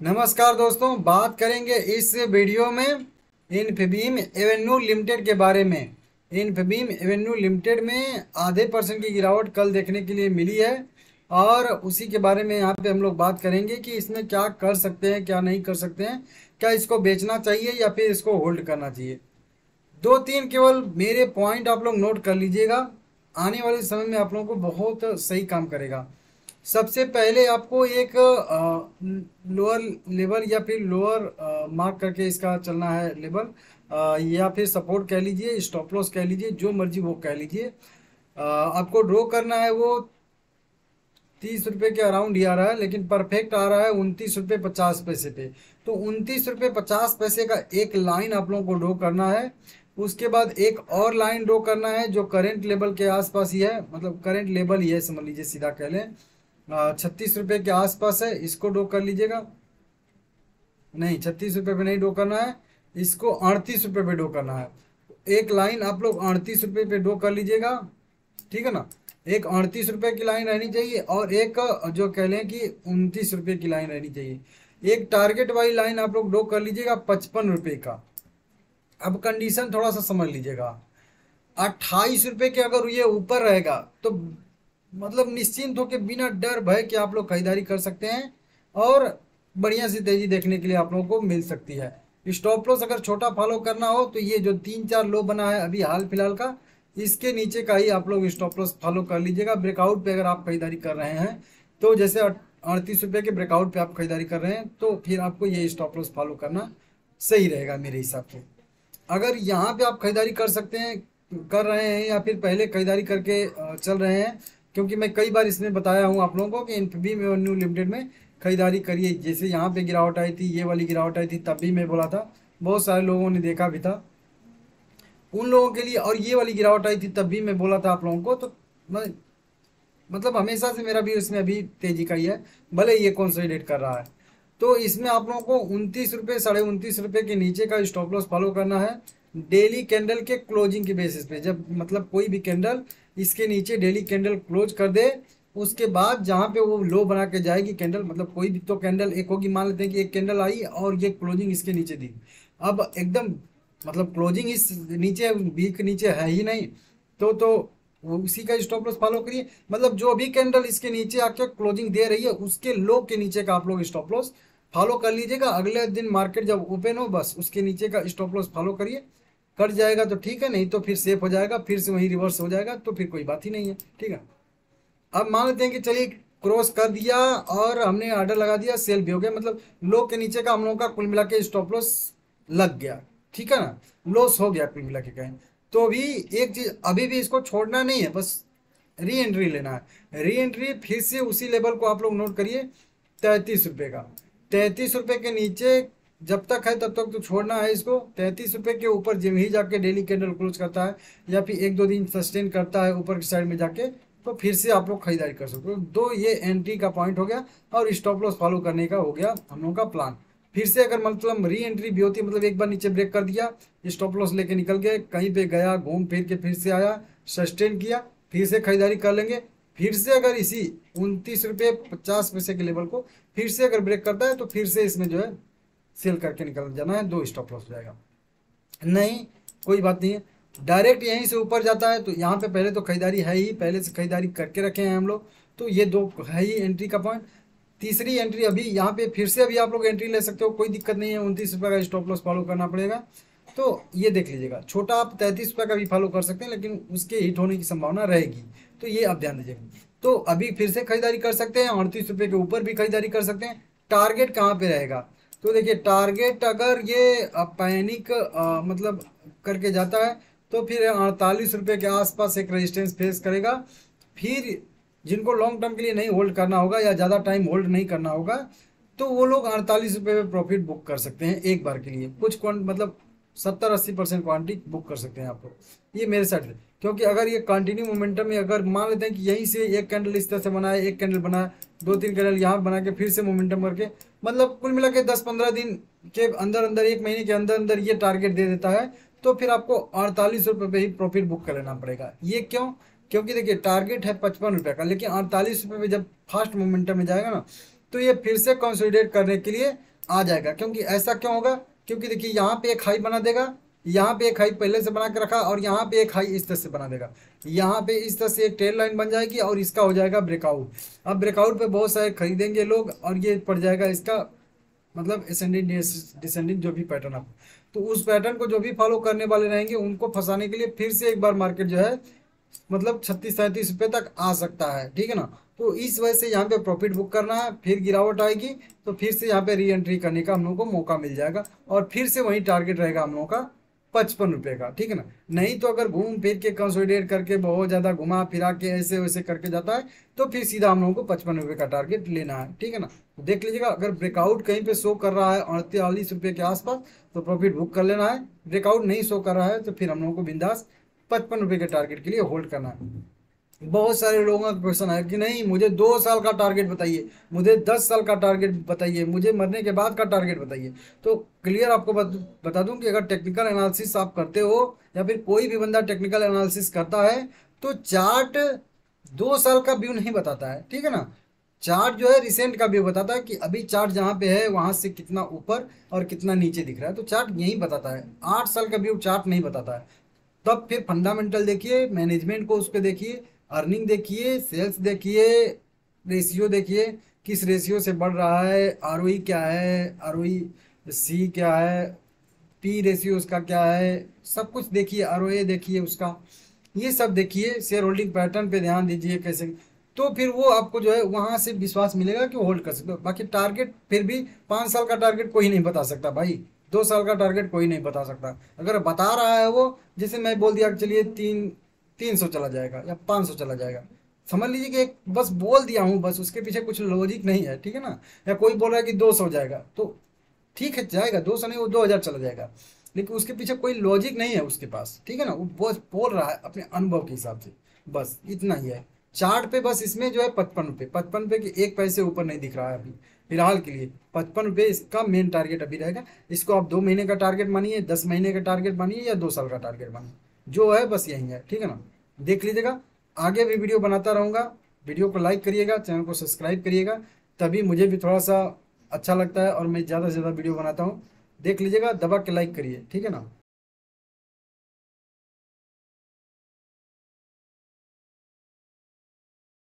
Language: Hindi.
नमस्कार दोस्तों, बात करेंगे इस वीडियो में इन्फीबीम एवेन्यू लिमिटेड के बारे में। इन्फीबीम एवेन्यू लिमिटेड में आधे परसेंट की गिरावट कल देखने के लिए मिली है और उसी के बारे में यहाँ पे हम लोग बात करेंगे कि इसमें क्या कर सकते हैं, क्या नहीं कर सकते हैं, क्या इसको बेचना चाहिए या फिर इसको होल्ड करना चाहिए। दो तीन केवल मेरे पॉइंट आप लोग नोट कर लीजिएगा, आने वाले समय में आप लोगों को बहुत सही काम करेगा। सबसे पहले आपको एक लोअर लेवल या फिर लोअर मार्क करके इसका चलना है लेवल या फिर सपोर्ट कह लीजिए स्टॉप लॉस कह लीजिए, जो मर्ज़ी वो कह लीजिए। आपको ड्रॉ करना है वो तीस रुपये के अराउंड ही आ रहा है, लेकिन परफेक्ट आ रहा है उनतीस रुपये पचास पैसे पे। तो उनतीस रुपये पचास पैसे का एक लाइन आप लोगों को ड्रॉ करना है। उसके बाद एक और लाइन ड्रॉ करना है जो करेंट लेवल के आसपास ही है मतलब करेंट लेवल ही है, समझ लीजिए, सीधा कह लें। छत्तीस रुपये के आसपास है, इसको डो कर लीजिएगा। नहीं, छत्तीस रुपये पे नहीं डो करना है, इसको अड़तीस रुपये पे डो करना है। एक लाइन आप लोग अड़तीस रुपये पे डो कर लीजिएगा, ठीक है ना? एक अड़तीस रुपये की लाइन रहनी चाहिए और एक, जो कह लें कि उनतीस रुपये की लाइन रहनी चाहिए। एक टारगेट वाली लाइन आप लोग डो कर लीजिएगा पचपन रुपये का। अब कंडीशन थोड़ा सा समझ लीजिएगा। अट्ठाईस रुपये के अगर ये ऊपर रहेगा तो मतलब निश्चिंत होकर बिना डर, भय के आप लोग खरीदारी कर सकते हैं और बढ़िया सी तेज़ी देखने के लिए आप लोगों को मिल सकती है। स्टॉप लॉस अगर छोटा फॉलो करना हो तो ये जो तीन चार लो बना है अभी हाल फ़िलहाल का, इसके नीचे का ही आप लोग स्टॉप लॉस फॉलो कर लीजिएगा। ब्रेकआउट पे अगर आप खरीदारी कर रहे हैं तो जैसे अड़तीस रुपये के ब्रेकआउट पे आप खरीदारी कर रहे हैं तो फिर आपको ये स्टॉप लॉस फॉलो करना सही रहेगा मेरे हिसाब से। अगर यहाँ पे आप खरीदारी कर सकते हैं, कर रहे हैं या फिर पहले खरीदारी करके चल रहे हैं क्योंकि मैं कई बार इसमें बताया हूँ आप लोगों को कि इन्फीबीम एवेन्यू लिमिटेड में खरीदारी करिए। जैसे यहाँ पे गिरावट आई थी, ये वाली गिरावट आई थी, तब भी मैं बोला था। बहुत सारे लोगों ने देखा भी था। उन लोगों के लिए और ये वाली गिरावट आई थी, तब भी मैं बोला था आप लोगों को तो मैं मतलब हमेशा से मेरा भी इसमें अभी तेज़ी का ही है, भले ये कॉन्सोलिडेट कर रहा है। तो इसमें आप लोगों को उनतीस रुपये साढ़े उनतीस रुपये के नीचे का स्टॉप लॉस फॉलो करना है। डेली कैंडल के क्लोजिंग के बेसिस पे। जब मतलब कोई भी कैंडल इसके नीचे डेली कैंडल क्लोज कर दे, उसके बाद जहाँ पे वो लो बना के जाएगी कैंडल मतलब कोई भी तो कैंडल एक होगी, मान लेते हैं कि एक कैंडल आई और ये क्लोजिंग इसके नीचे दी। अब एकदम मतलब क्लोजिंग इस नीचे बी के नीचे है ही नहीं तो तो उसी का स्टॉप लॉस फॉलो करिए। मतलब जो भी कैंडल इसके नीचे आके क्लोजिंग दे रही है, उसके लो के नीचे का आप लोग स्टॉप लॉस फॉलो कर लीजिएगा। अगले दिन मार्केट जब ओपन हो, बस उसके नीचे का स्टॉप लॉस फॉलो करिए। कट जाएगा तो ठीक है, नहीं तो फिर सेफ़ हो जाएगा, फिर से वही रिवर्स हो जाएगा तो फिर कोई बात ही नहीं है, ठीक है? अब मान लेते हैं कि चलिए क्रॉस कर दिया और हमने ऑर्डर लगा दिया सेल भी हो गया मतलब लो के नीचे का हम लोगों का कुल मिला के स्टॉप लॉस लग गया, ठीक है ना? लॉस हो गया कुल मिला के कहें। तो अभी एक चीज़, अभी भी इसको छोड़ना नहीं है, बस री एंट्री लेना है। री एंट्री फिर से उसी लेवल को आप लोग नोट करिए, तैंतीस रुपये का। तैंतीस रुपये के नीचे जब तक है तब तक तो छोड़ना है इसको। तैंतीस रुपये के ऊपर जिम ही जाके डेली कैंडल क्लोज करता है या फिर एक दो दिन सस्टेन करता है ऊपर की साइड में जाके तो फिर से आप लोग खरीदारी कर सकते हो। दो ये एंट्री का पॉइंट हो गया और स्टॉप लॉस फॉलो करने का हो गया हम लोगों का प्लान। फिर से अगर मतलब री एंट्री भी होती मतलब एक बार नीचे ब्रेक कर दिया स्टॉप लॉस लेके निकल गए, कहीं पे गया, घूम फिर के फिर से आया, सस्टेन किया, फिर से खरीदारी कर लेंगे। फिर से अगर इसी उनतीस रुपये पचास पैसे के लेवल को फिर से अगर ब्रेक करता है तो फिर से इसमें जो है सेल करके निकल जाना है, दो स्टॉप लॉस हो जाएगा। नहीं, कोई बात नहीं है डायरेक्ट यहीं से ऊपर जाता है तो यहाँ पे पहले तो खरीदारी है ही, पहले से खरीदारी करके रखे हैं हम लोग तो ये दो है ही एंट्री का पॉइंट तीसरी एंट्री अभी यहाँ पे फिर से अभी आप लोग एंट्री ले सकते हो, कोई दिक्कत नहीं है, उनतीस रुपये का स्टॉप लॉस फॉलो करना पड़ेगा। तो ये देख लीजिएगा, छोटा आप तैंतीस रुपये का भी फॉलो कर सकते हैं, लेकिन उसके हिट होने की संभावना रहेगी तो ये आप ध्यान दीजिएगा। तो अभी फिर से खरीदारी कर सकते हैं, अड़तीस रुपये के ऊपर भी खरीदारी कर सकते हैं टारगेट कहाँ पे रहेगा? तो देखिए टारगेट अगर ये पैनिक मतलब करके जाता है तो फिर अड़तालीस रुपये के आसपास एक रेजिस्टेंस फेस करेगा। फिर जिनको लॉन्ग टर्म के लिए नहीं होल्ड करना होगा या ज़्यादा टाइम होल्ड नहीं करना होगा तो वो लोग अड़तालीस रुपये में प्रॉफिट बुक कर सकते हैं एक बार के लिए। कुछ क्वान मतलब सत्तर, अस्सी परसेंट क्वान्टिटी बुक कर सकते हैं आप लोग। ये मेरे साइड से क्योंकि अगर ये कंटिन्यू मोमेंटम में अगर मान लेते हैं कि यहीं से एक कैंडल इस तरह से बनाए एक कैंडल बनाए दो तीन कैंडल यहाँ बना के फिर से मोमेंटम करके मतलब कुल मिला के दस पंद्रह दिन के अंदर अंदर, एक महीने के अंदर अंदर ये टारगेट दे देता है तो फिर आपको अड़तालीस रुपये पे ही प्रॉफिट बुक कर लेना पड़ेगा। ये क्यों? क्योंकि देखिए टारगेट है पचपन रुपये का, लेकिन अड़तालीस रुपये में जब फास्ट मोमेंटम में जाएगा ना तो ये फिर से कंसोलिडेट करने के लिए आ जाएगा। क्योंकि ऐसा क्यों होगा? क्योंकि देखिए, यहाँ पे एक हाई बना देगा यहाँ पे एक हाई पहले से बना के रखा और यहाँ पे एक हाई इस तरह से बना देगा। यहाँ पे इस तरह से एक टेल लाइन बन जाएगी और इसका हो जाएगा ब्रेकआउट अब ब्रेकआउट पे बहुत सारे खरीदेंगे लोग और ये पड़ जाएगा इसका मतलब एसेंडिंग डिसेंडिंग जो भी पैटर्न आप। तो उस पैटर्न को जो भी फॉलो करने वाले रहेंगे, उनको फंसाने के लिए फिर से एक बार मार्केट जो है मतलब छत्तीस, सैंतीस रुपये तक आ सकता है, ठीक है ना? तो इस वजह से यहाँ पे प्रॉफिट बुक करना है, फिर गिरावट आएगी तो फिर से यहाँ पे री एंट्री करने का हम लोगों को मौका मिल जाएगा और फिर से वही टारगेट रहेगा हम लोगों का पचपन रुपये का, ठीक है ना? नहीं तो अगर घूम फिर के कंसोलिडेट करके, बहुत ज़्यादा घुमा फिरा के, ऐसे वैसे करके जाता है तो फिर सीधा हम लोगों को पचपन रुपये का टारगेट लेना है, ठीक है ना? तो देख लीजिएगा, अगर ब्रेकआउट कहीं पे शो कर रहा है अड़तालीस रुपये के आसपास तो प्रॉफिट बुक कर लेना है। ब्रेकआउट नहीं शो कर रहा है तो फिर हम लोगों को बिंदास पचपन रुपये के टारगेट के लिए होल्ड करना है। बहुत सारे लोगों का क्वेश्चन है कि नहीं, मुझे दो साल का टारगेट बताइए, मुझे दस साल का टारगेट बताइए, मुझे मरने के बाद का टारगेट बताइए। तो क्लियर आपको बता दूँ कि अगर टेक्निकल एनालिसिस आप करते हो, या फिर कोई भी बंदा टेक्निकल एनालिसिस करता है तो चार्ट दो साल का व्यू नहीं बताता है, ठीक है ना? चार्ट जो है रिसेंट का व्यू बताता है कि अभी चार्ट जहाँ पे है, वहाँ से कितना ऊपर और कितना नीचे दिख रहा है। तो चार्ट यही बताता है, आठ साल का व्यू चार्ट नहीं बताता है। तब फिर फंडामेंटल देखिए मैनेजमेंट को उस पर देखिए अर्निंग देखिए, सेल्स देखिए, रेशियो देखिए, किस रेशियो से बढ़ रहा है आर क्या है आर सी क्या है पी रेशियो उसका क्या है, सब कुछ देखिए आर देखिए उसका। ये सब देखिए शेयर होल्डिंग पैटर्न पे ध्यान दीजिए कैसे। तो फिर वो आपको जो है, वहाँ से विश्वास मिलेगा कि होल्ड कर सकते हो। बाकी टारगेट फिर भी पाँच साल का टारगेट कोई नहीं बता सकता भाई। दो साल का टारगेट कोई नहीं बता सकता। अगर बता रहा है वो, जैसे मैं बोल दिया, चलिए तीन तीन सौ चला जाएगा या पाँच सौ चला जाएगा। समझ लीजिए कि एक बस बोल दिया हूँ, बस उसके पीछे कुछ लॉजिक नहीं है, ठीक है ना? या कोई बोल रहा है कि दो सौ जाएगा तो ठीक है, जाएगा, दो सौ नहीं, वो दो हज़ार चला जाएगा। लेकिन उसके पीछे कोई लॉजिक नहीं है उसके पास, ठीक है ना? वो बस बोल रहा है अपने अनुभव के हिसाब से। बस इतना ही है। चार्ट पे बस इसमें जो है पचपन रुपये पचपन रुपये के एक पैसे ऊपर नहीं दिख रहा है अभी, फ़िलहाल के लिए। पचपन रुपये इसका मेन टारगेट अभी रहेगा। इसको आप दो महीने का टारगेट मानिए, दस महीने का टारगेट मानिए या दो साल का टारगेट मानिए। जो है बस यही है, ठीक है ना? देख लीजिएगा, आगे भी वीडियो बनाता रहूँगा। वीडियो को लाइक करिएगा, चैनल को सब्सक्राइब करिएगा, तभी मुझे भी थोड़ा सा अच्छा लगता है और मैं ज़्यादा से ज़्यादा वीडियो बनाता हूँ। देख लीजिएगा, दबा के लाइक करिए, ठीक है ना?